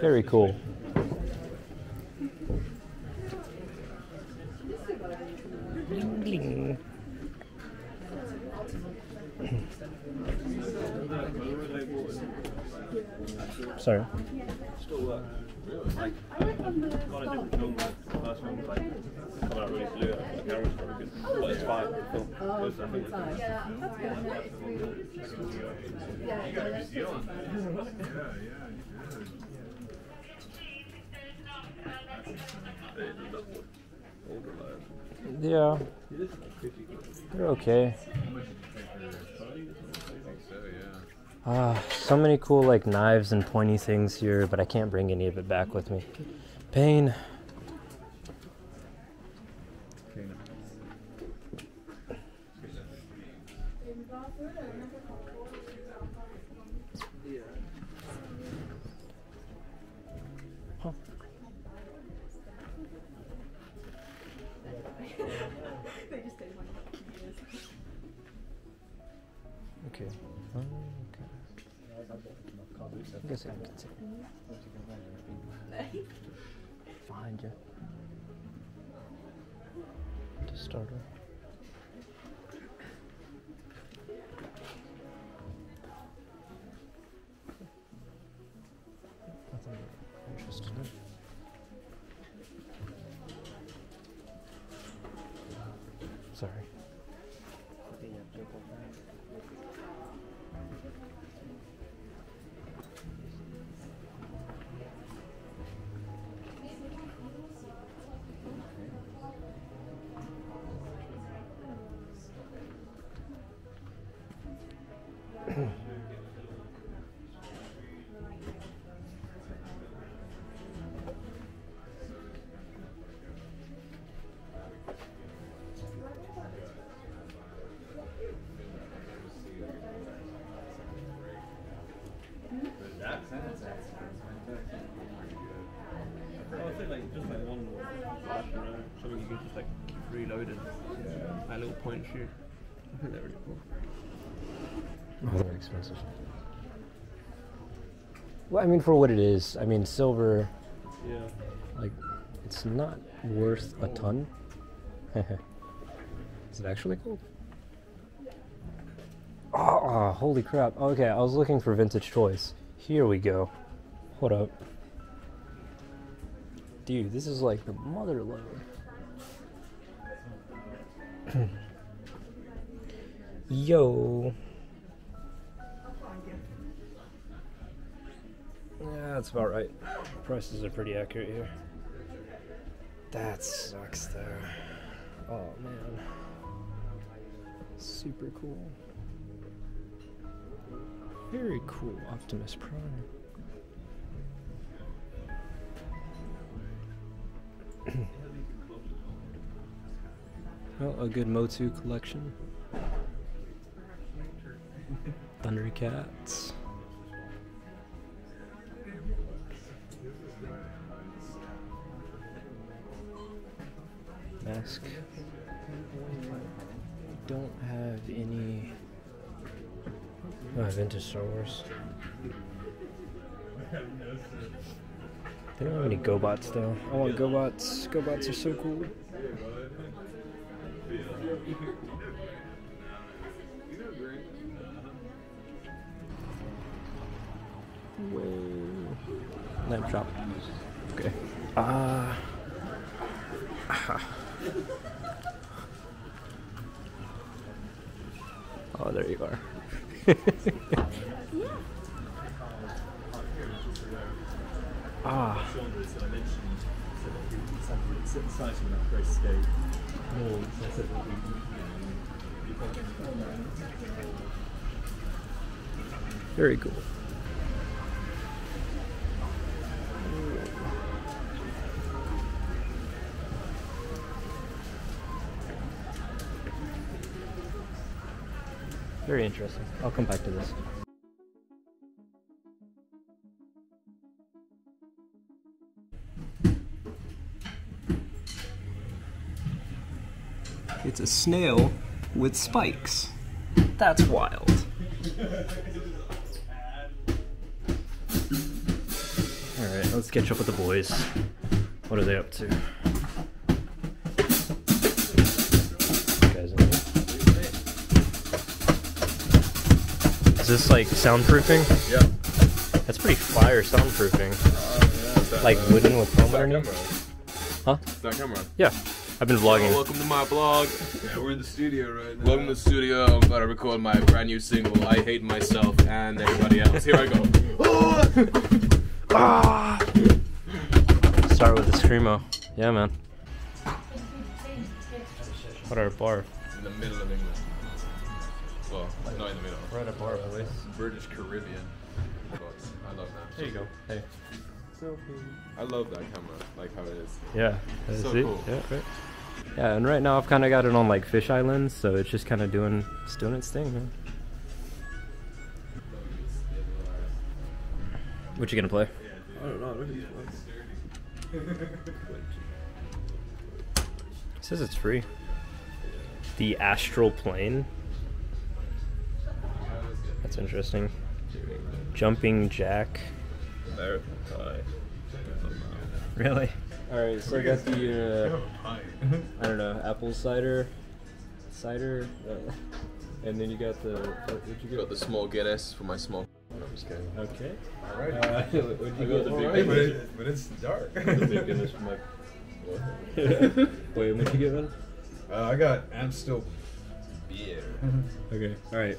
Very cool. Bling, bling. Sorry. Still works. Like, got a different film. The first one like coming out really blue. The camera's probably good, but it's fine. The film. It's- I think it's- Yeah, they're okay. Ah, so many cool like knives and pointy things here, but I can't bring any of it back with me. Pain. To start with. Nothing interesting. Sorry. Something you can just like keep reloading. That little point shoot. I think they're really cool. Expensive. Well, I mean, for what it is, I mean, silver, Yeah. like, it's not worth a ton. is it actually gold? Oh, oh, holy crap. Okay, I was looking for vintage toys. Here we go. Hold up. Dude, this is like the mother lode. Yo. Yeah, that's about right. Prices are pretty accurate here. That sucks though. Oh man. Super cool. Very cool, Optimus Prime. well, a good Motu collection. Thundercats. Mask. Don't have any oh, vintage Star Wars. They don't have any GoBots though. I want GoBots. GoBots are so cool. Whoa. Lamb Chop. Okay. Ah. oh, there you are. ah. Very cool. Very interesting. I'll come back to this. It's a snail with spikes. That's wild. Alright, let's catch up with the boys. What are they up to? Is this like soundproofing? Yeah. That's pretty fire soundproofing. Like wooden with foam underneath? Huh? Is that camera? Yeah. I've been vlogging. welcome to my vlog. Yeah, we're in the studio right now. Welcome to the studio. I'm about to record my brand new single, I Hate Myself and Everybody Else. Here I go. Ah! Start with the screamo. Yeah, man. What our bar? in the middle of England. Well, not in the middle. We're at a bar. British Caribbean. But I love that. There you go. Hey. I love that camera, like how it is. Yeah. that's So it. cool. Yeah, right. Yeah, and right now I've kind of got it on like fisheye lens, so it's just kind of doing, it's doing its thing, man. What you gonna play? I don't know. Look at these ones. It says it's free. The astral plane. That's interesting. Jumping jack. American Pie. Really? Alright, so I got the, uh, I don't know, apple cider, cider, uh, and then you got the, what, what'd you You got the small Guinness for my small. No, I'm just kidding. Okay. Alright. Uh, what'd you I get? got the big Alright. but, it, but it's dark. The big Guinness for my. Wait, what'd you get, man? Uh, I got Amstel beer. Okay. Alright.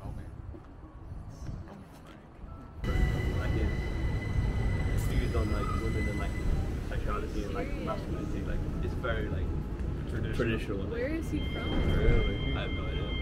call me. Like it's used on like women and like sexuality and like masculinity. Like it's very like traditional. traditional. Where is he from? Really? I have no idea.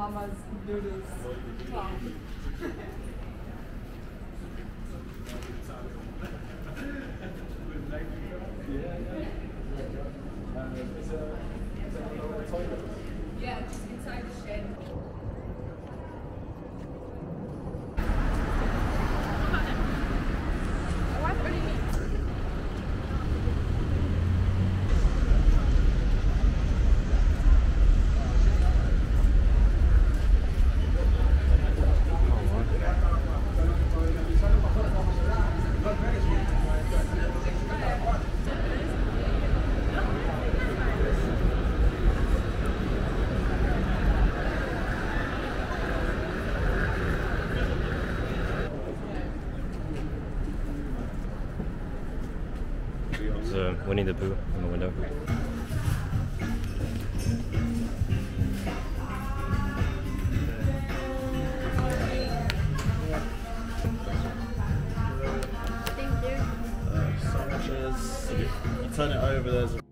Grandmama's noodles. Wow. Yeah, just inside the shed. There's a uh, Winnie the Pooh in the window. Thank you. Uh, there's you turn it over. There's a